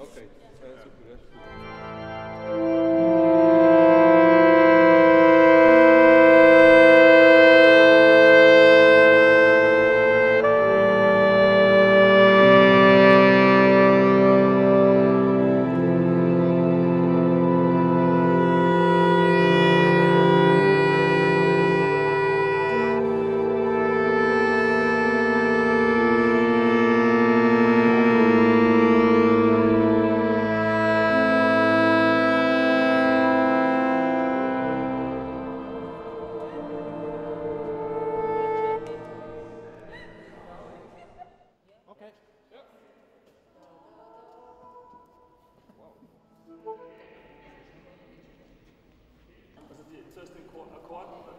Okay, okay. Akkorden